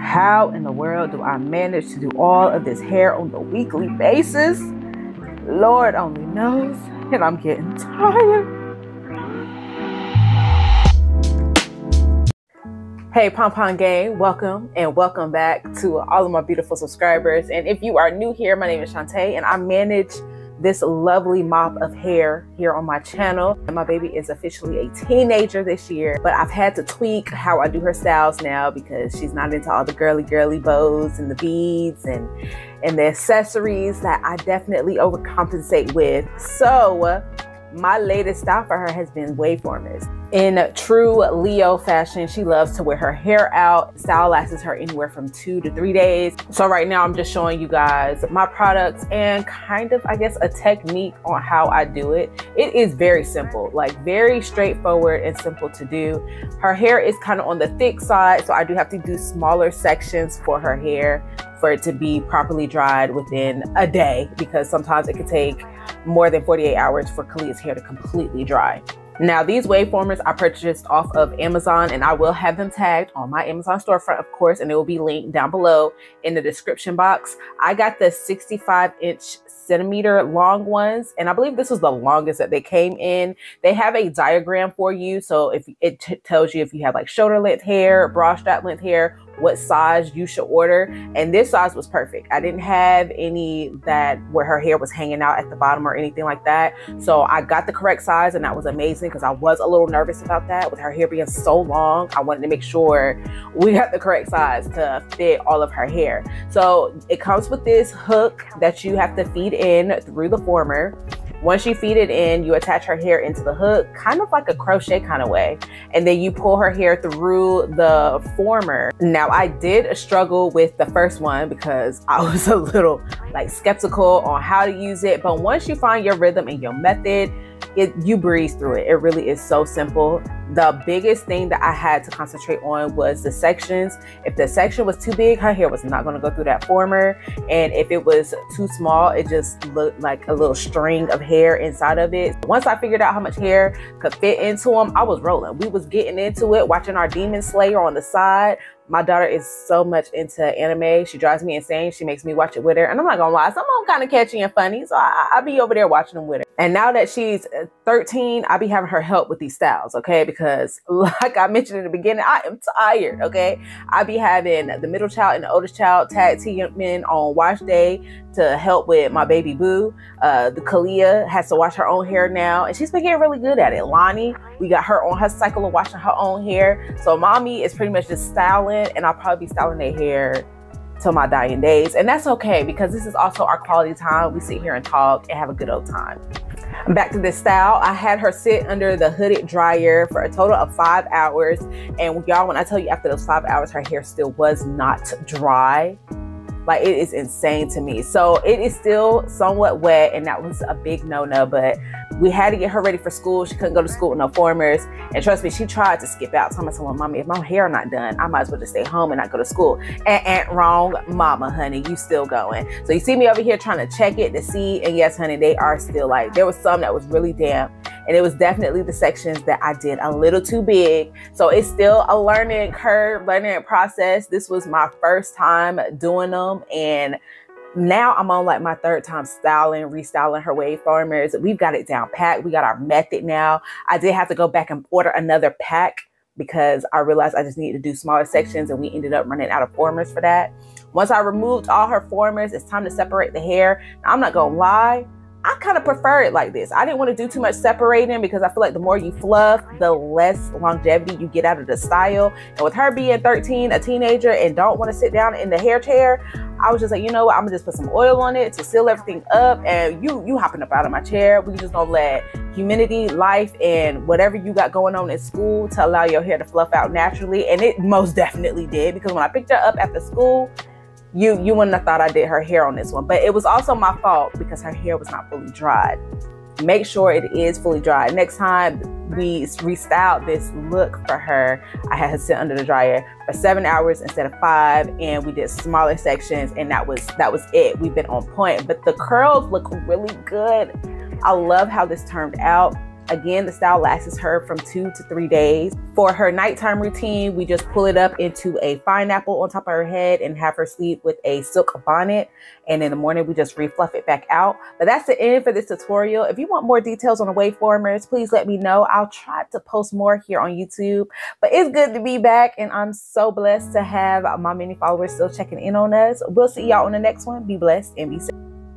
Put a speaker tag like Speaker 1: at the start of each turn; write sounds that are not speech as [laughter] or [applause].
Speaker 1: How in the world do I manage to do all of this hair on the weekly basis? Lord only knows, and I'm getting tired. Hey, PonPon Gang, welcome and welcome back to all of my beautiful subscribers. And if you are new here, my name is Shantae, and I manage this lovely mop of hair here on my channel. And my baby is officially a teenager this year, but I've had to tweak how I do her styles now because she's not into all the girly girly bows and the beads and and the accessories that I definitely overcompensate with. So my latest style for her has been waveformers. In true Leo fashion, she loves to wear her hair out. Style lasts her anywhere from two to three days. So right now I'm just showing you guys my products and kind of, I guess, a technique on how I do it. It is very simple, like very straightforward and simple to do. Her hair is kind of on the thick side, so I do have to do smaller sections for her hair for it to be properly dried within a day because sometimes it could take more than 48 hours for Kalia's hair to completely dry. Now, these waveformers I purchased off of Amazon, and I will have them tagged on my Amazon storefront, of course, and it will be linked down below in the description box. I got the 65 inch centimeter long ones, and I believe this was the longest that they came in. They have a diagram for you, so if it tells you if you have like shoulder length hair, bra strap length hair, what size you should order. And this size was perfect. I didn't have any that where her hair was hanging out at the bottom or anything like that. So I got the correct size and that was amazing because I was a little nervous about that with her hair being so long. I wanted to make sure we got the correct size to fit all of her hair. So it comes with this hook that you have to feed in through the former. Once you feed it in, you attach her hair into the hook, kind of like a crochet kind of way. And then you pull her hair through the former. Now, I did struggle with the first one because I [laughs] was a little like skeptical on how to use it. But once you find your rhythm and your method, it you breeze through it. It really is so simple. The biggest thing that I had to concentrate on was the sections. If the section was too big, her hair was not going to go through that former. And if it was too small, it just looked like a little string of hair inside of it. Once I figured out how much hair could fit into them, I was rolling. We was getting into it, watching our Demon Slayer on the side, my daughter is so much into anime. She drives me insane. She makes me watch it with her. And I'm not gonna lie, some of them kind of catchy and funny. So I, I be over there watching them with her. And now that she's uh, 13, I be having her help with these styles, okay? Because [laughs] like I mentioned in the beginning, I am tired, okay? I'll be having the middle child and the oldest child tag teaming on wash day to help with my baby boo. Uh, the Kalia has to wash her own hair now, and she's been getting really good at it. Lonnie, we got her on her cycle of washing her own hair. So mommy is pretty much just styling, and I'll probably be styling their hair till my dying days. And that's okay because this is also our quality time. We sit here and talk and have a good old time. Back to this style, I had her sit under the hooded dryer for a total of five hours. And y'all, when I tell you after those five hours, her hair still was not dry like it is insane to me. So it is still somewhat wet, and that was a big no-no. But we had to get her ready for school. She couldn't go to school with no formers. And trust me, she tried to skip out. So I'm telling mommy, if my hair not done, I might as well just stay home and not go to school. And, and wrong, mama, honey, you still going. So you see me over here trying to check it to see. And yes, honey, they are still like, there was some that was really damp and it was definitely the sections that I did a little too big. So it's still a learning curve, learning process. This was my first time doing them and now I'm on like my third time styling, restyling her waveformers. We've got it down packed. We got our method now. I did have to go back and order another pack because I realized I just needed to do smaller sections and we ended up running out of formers for that. Once I removed all her formers, it's time to separate the hair. Now, I'm not gonna lie, I kind of prefer it like this. I didn't want to do too much separating because I feel like the more you fluff, the less longevity you get out of the style. And with her being 13, a teenager, and don't want to sit down in the hair chair, I was just like, you know what? I'm gonna just put some oil on it to seal everything up. And you, you hopping up out of my chair. We just gonna let humidity, life, and whatever you got going on in school to allow your hair to fluff out naturally. And it most definitely did because when I picked her up after school, you you wouldn't have thought I did her hair on this one, but it was also my fault because her hair was not fully dried. Make sure it is fully dried. Next time we restyled this look for her, I had her sit under the dryer for seven hours instead of five, and we did smaller sections, and that was that was it. We've been on point, but the curls look really good. I love how this turned out. Again, the style lasts her from two to three days. For her nighttime routine, we just pull it up into a pineapple on top of her head and have her sleep with a silk bonnet. And in the morning, we just refluff it back out. But that's the end for this tutorial. If you want more details on the wave formers, please let me know. I'll try to post more here on YouTube. But it's good to be back, and I'm so blessed to have my many followers still checking in on us. We'll see y'all on the next one. Be blessed and be safe.